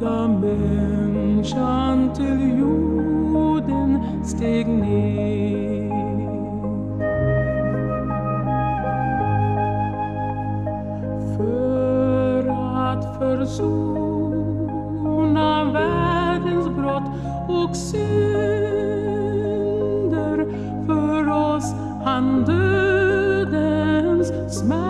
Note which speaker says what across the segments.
Speaker 1: födda människan till jorden steg ner. För att försona världens brott och synder för oss han dödens smärta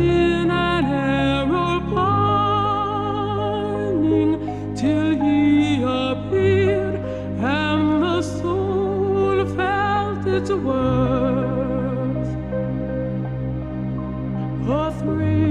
Speaker 1: into words or three.